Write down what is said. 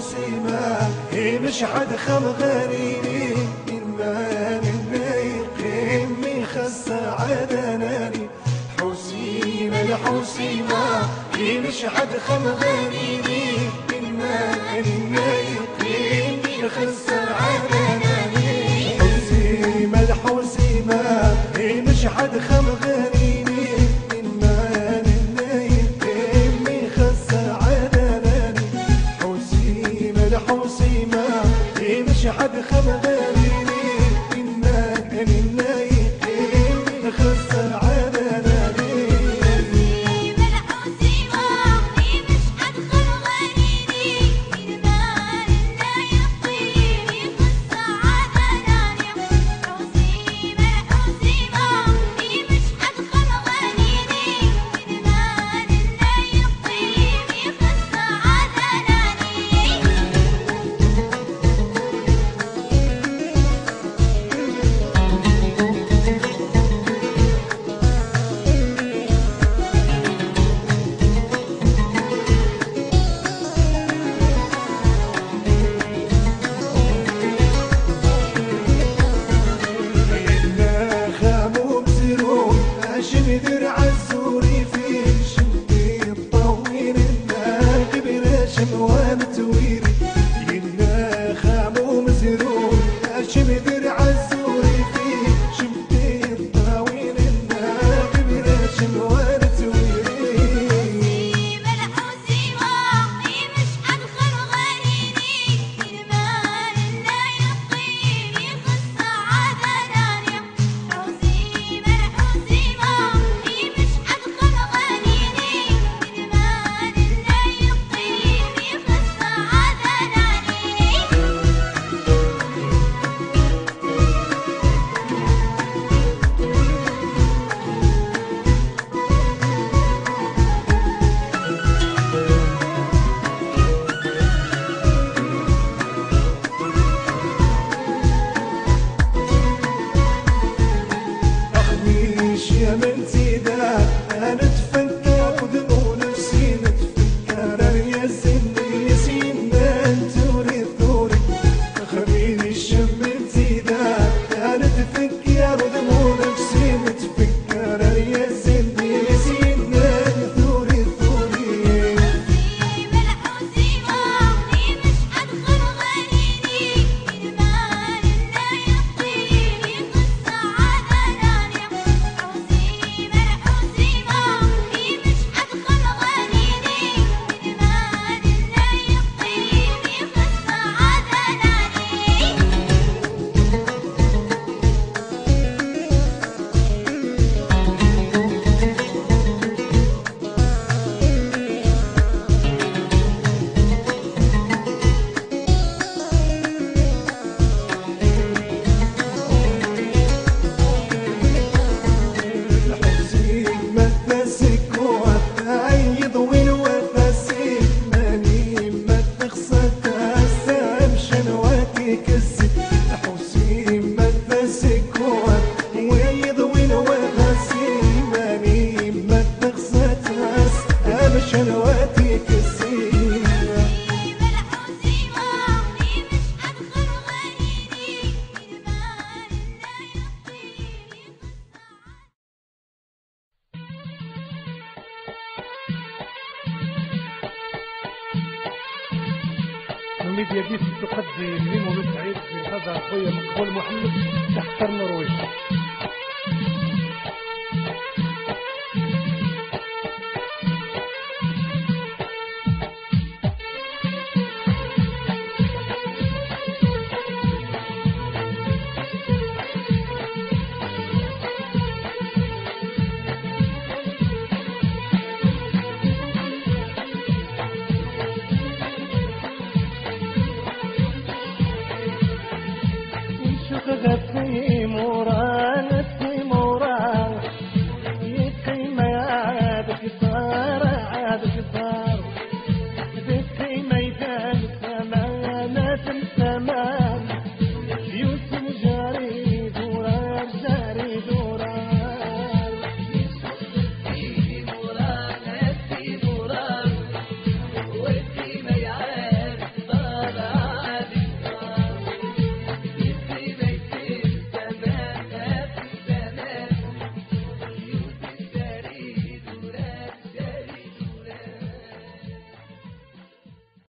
الحوسيمة هي مش حد خم غنيني إيمان النايقين مخسى عدناني. حوسيمة الحوسيمة هي مش حد خم غنيني إيمان النايقين مخسى عدناني. حوسيمة الحوسيمة هي مش حد خم هي مش عشم درع الزوري في شمتي الطويل. الناقب راشم ومتويري ينا ميديا بيس تقدم لمن سعيد في هذا أخويا مقبول محمد تحت النرويج जगत